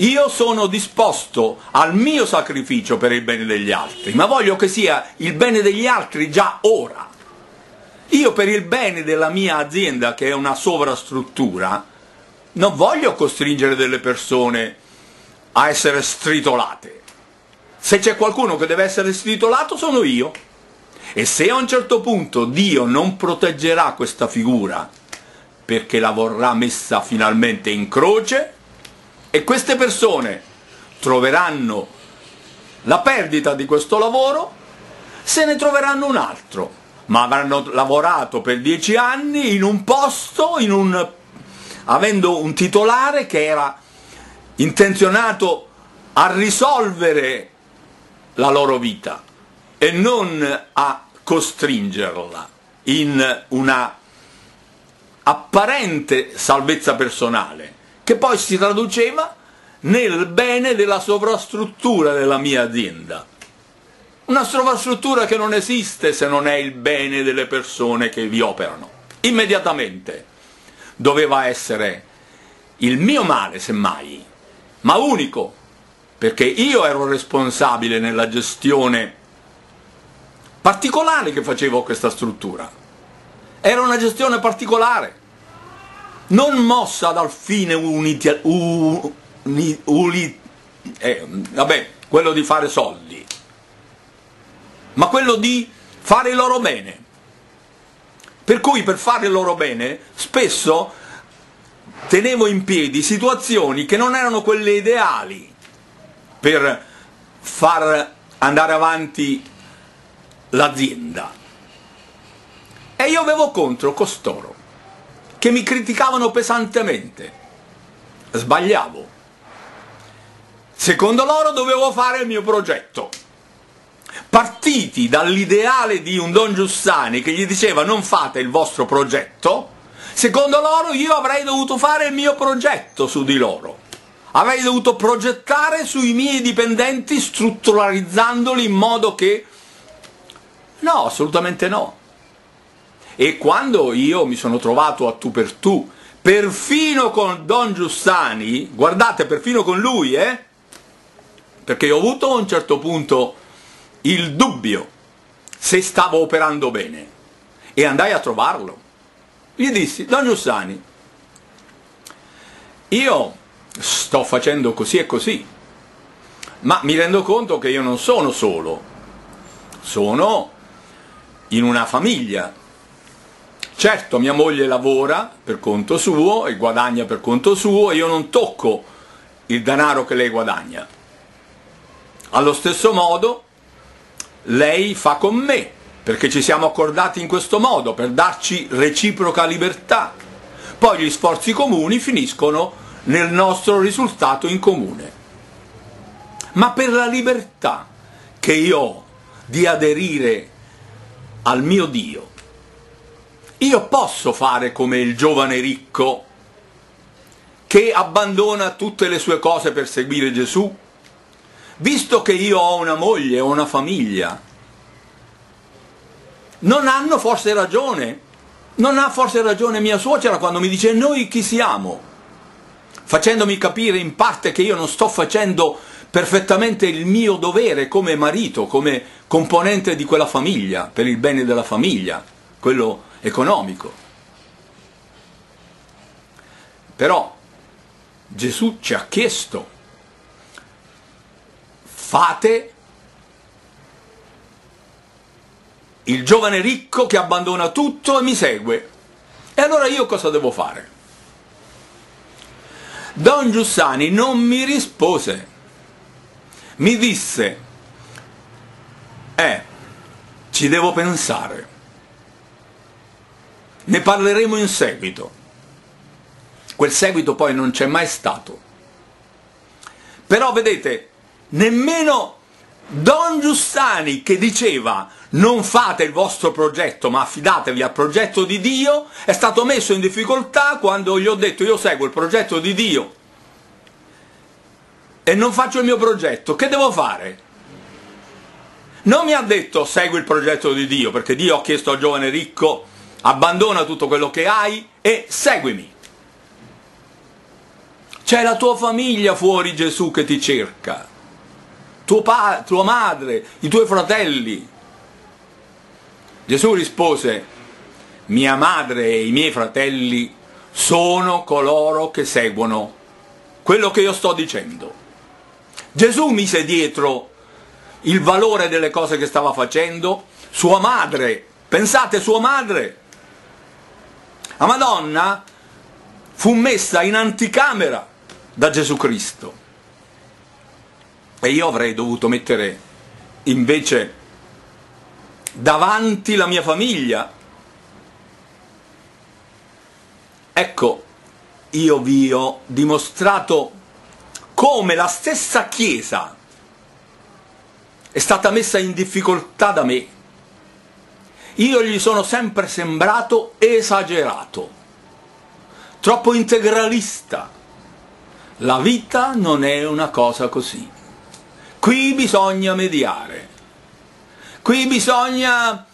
io sono disposto al mio sacrificio per il bene degli altri, ma voglio che sia il bene degli altri già ora. Io per il bene della mia azienda, che è una sovrastruttura, non voglio costringere delle persone a essere stritolate. Se c'è qualcuno che deve essere stritolato sono io. E se a un certo punto Dio non proteggerà questa figura perché la vorrà messa finalmente in croce, e queste persone troveranno la perdita di questo lavoro, se ne troveranno un altro, ma avranno lavorato per dieci anni in un posto, in un, avendo un titolare che era intenzionato a risolvere la loro vita e non a costringerla in una apparente salvezza personale che poi si traduceva nel bene della sovrastruttura della mia azienda. Una sovrastruttura che non esiste se non è il bene delle persone che vi operano. Immediatamente doveva essere il mio male, semmai, ma unico, perché io ero responsabile nella gestione particolare che facevo questa struttura. Era una gestione particolare non mossa dal fine uniti, uni, uni, eh, vabbè, quello di fare soldi, ma quello di fare il loro bene. Per cui per fare il loro bene spesso tenevo in piedi situazioni che non erano quelle ideali per far andare avanti l'azienda. E io avevo contro costoro che mi criticavano pesantemente. Sbagliavo. Secondo loro dovevo fare il mio progetto. Partiti dall'ideale di un Don Giussani che gli diceva non fate il vostro progetto, secondo loro io avrei dovuto fare il mio progetto su di loro. Avrei dovuto progettare sui miei dipendenti strutturalizzandoli in modo che... No, assolutamente no. E quando io mi sono trovato a tu per tu, perfino con Don Giussani, guardate, perfino con lui, eh? Perché ho avuto a un certo punto il dubbio se stavo operando bene e andai a trovarlo. Gli dissi, Don Giussani, io sto facendo così e così, ma mi rendo conto che io non sono solo, sono in una famiglia, Certo, mia moglie lavora per conto suo e guadagna per conto suo e io non tocco il denaro che lei guadagna. Allo stesso modo, lei fa con me, perché ci siamo accordati in questo modo, per darci reciproca libertà. Poi gli sforzi comuni finiscono nel nostro risultato in comune. Ma per la libertà che io ho di aderire al mio Dio, io posso fare come il giovane ricco che abbandona tutte le sue cose per seguire Gesù? Visto che io ho una moglie, ho una famiglia, non hanno forse ragione? Non ha forse ragione mia suocera quando mi dice noi chi siamo? Facendomi capire in parte che io non sto facendo perfettamente il mio dovere come marito, come componente di quella famiglia, per il bene della famiglia, quello economico. Però Gesù ci ha chiesto, fate il giovane ricco che abbandona tutto e mi segue. E allora io cosa devo fare? Don Giussani non mi rispose, mi disse, eh, ci devo pensare. Ne parleremo in seguito. Quel seguito poi non c'è mai stato. Però vedete, nemmeno Don Giussani che diceva non fate il vostro progetto ma affidatevi al progetto di Dio è stato messo in difficoltà quando gli ho detto io seguo il progetto di Dio e non faccio il mio progetto, che devo fare? Non mi ha detto segui il progetto di Dio perché Dio ha chiesto al giovane ricco abbandona tutto quello che hai e seguimi. C'è la tua famiglia fuori Gesù che ti cerca, tuo padre, tua madre, i tuoi fratelli. Gesù rispose, mia madre e i miei fratelli sono coloro che seguono quello che io sto dicendo. Gesù mise dietro il valore delle cose che stava facendo, sua madre, pensate sua madre, la Madonna fu messa in anticamera da Gesù Cristo. E io avrei dovuto mettere invece davanti la mia famiglia. Ecco, io vi ho dimostrato come la stessa Chiesa è stata messa in difficoltà da me io gli sono sempre sembrato esagerato, troppo integralista. La vita non è una cosa così. Qui bisogna mediare. Qui bisogna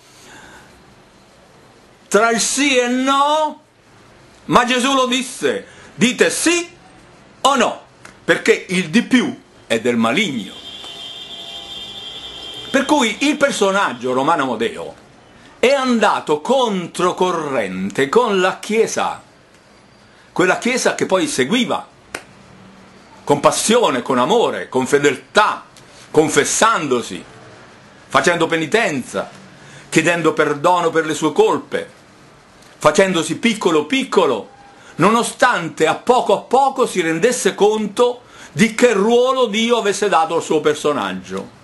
tra il sì e il no, ma Gesù lo disse, dite sì o no, perché il di più è del maligno. Per cui il personaggio Romano Amodeo è andato controcorrente con la Chiesa, quella Chiesa che poi seguiva, con passione, con amore, con fedeltà, confessandosi, facendo penitenza, chiedendo perdono per le sue colpe, facendosi piccolo piccolo, nonostante a poco a poco si rendesse conto di che ruolo Dio avesse dato al suo personaggio.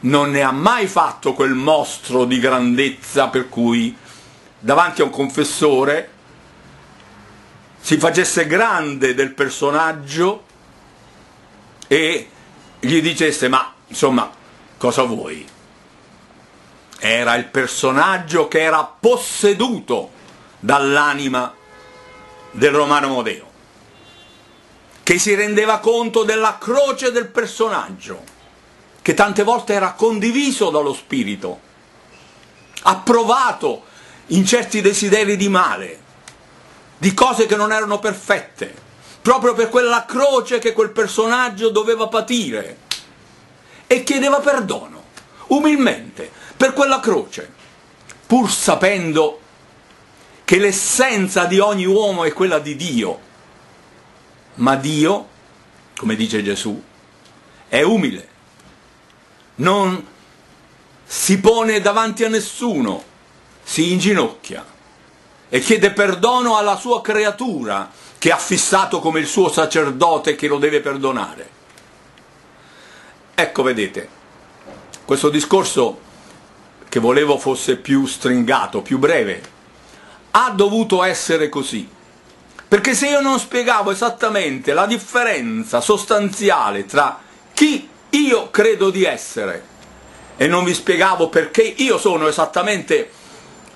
Non ne ha mai fatto quel mostro di grandezza per cui davanti a un confessore si facesse grande del personaggio e gli dicesse ma insomma cosa vuoi? Era il personaggio che era posseduto dall'anima del Romano Modeo, che si rendeva conto della croce del personaggio, che tante volte era condiviso dallo spirito, approvato in certi desideri di male, di cose che non erano perfette, proprio per quella croce che quel personaggio doveva patire e chiedeva perdono, umilmente, per quella croce, pur sapendo che l'essenza di ogni uomo è quella di Dio, ma Dio, come dice Gesù, è umile, non si pone davanti a nessuno, si inginocchia e chiede perdono alla sua creatura che ha fissato come il suo sacerdote che lo deve perdonare. Ecco, vedete, questo discorso che volevo fosse più stringato, più breve, ha dovuto essere così. Perché se io non spiegavo esattamente la differenza sostanziale tra chi io credo di essere e non vi spiegavo perché io sono esattamente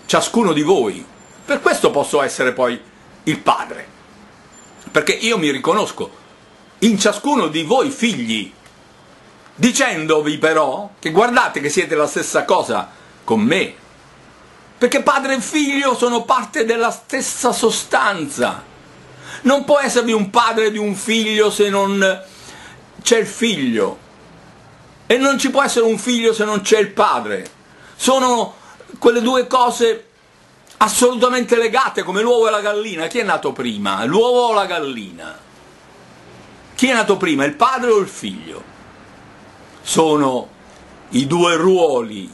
ciascuno di voi, per questo posso essere poi il padre, perché io mi riconosco in ciascuno di voi figli, dicendovi però che guardate che siete la stessa cosa con me, perché padre e figlio sono parte della stessa sostanza. Non può esservi un padre di un figlio se non c'è il figlio e non ci può essere un figlio se non c'è il padre. Sono quelle due cose assolutamente legate come l'uovo e la gallina. Chi è nato prima? L'uovo o la gallina? Chi è nato prima, il padre o il figlio? Sono i due ruoli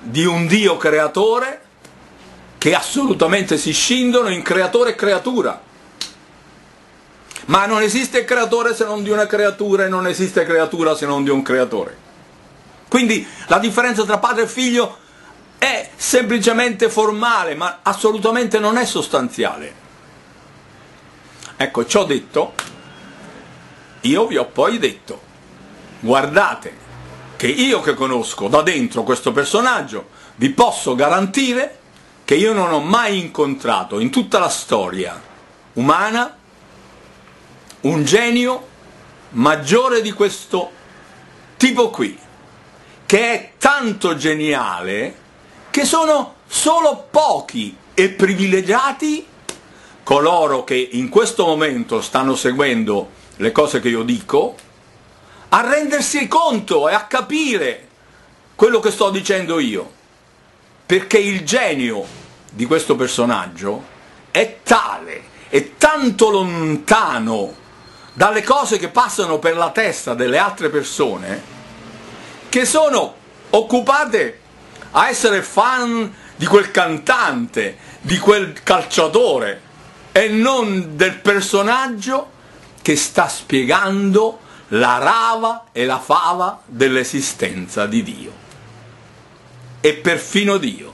di un Dio creatore che assolutamente si scindono in creatore e creatura. Ma non esiste creatore se non di una creatura e non esiste creatura se non di un creatore. Quindi la differenza tra padre e figlio è semplicemente formale, ma assolutamente non è sostanziale. Ecco, ciò detto, io vi ho poi detto, guardate che io che conosco da dentro questo personaggio, vi posso garantire che io non ho mai incontrato in tutta la storia umana un genio maggiore di questo tipo qui, che è tanto geniale che sono solo pochi e privilegiati coloro che in questo momento stanno seguendo le cose che io dico, a rendersi conto e a capire quello che sto dicendo io. Perché il genio di questo personaggio è tale, è tanto lontano dalle cose che passano per la testa delle altre persone, che sono occupate a essere fan di quel cantante, di quel calciatore e non del personaggio che sta spiegando la rava e la fava dell'esistenza di Dio. E perfino Dio,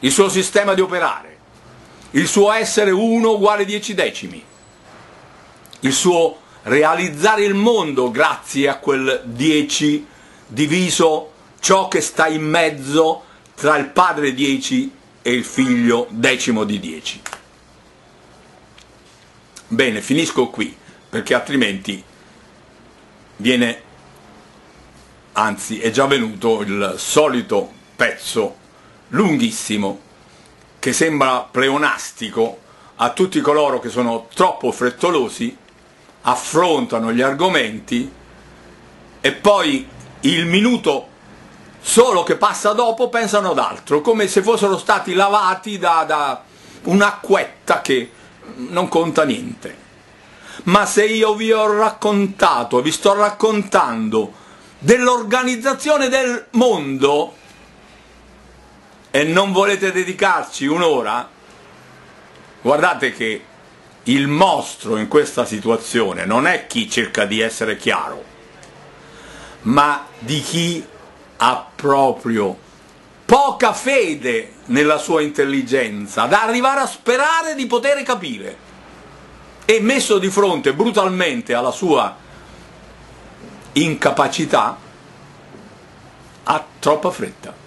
il suo sistema di operare, il suo essere uno uguale dieci decimi, il suo realizzare il mondo grazie a quel dieci diviso ciò che sta in mezzo tra il padre 10 e il figlio decimo di 10. Bene, finisco qui, perché altrimenti viene, anzi è già venuto il solito pezzo lunghissimo che sembra pleonastico a tutti coloro che sono troppo frettolosi, affrontano gli argomenti e poi il minuto solo che passa dopo pensano ad altro, come se fossero stati lavati da, da un'acquetta che non conta niente. Ma se io vi ho raccontato, vi sto raccontando dell'organizzazione del mondo e non volete dedicarci un'ora, Guardate che il mostro in questa situazione non è chi cerca di essere chiaro, ma di chi ha proprio poca fede nella sua intelligenza, da arrivare a sperare di poter capire, e messo di fronte brutalmente alla sua incapacità, ha troppa fretta.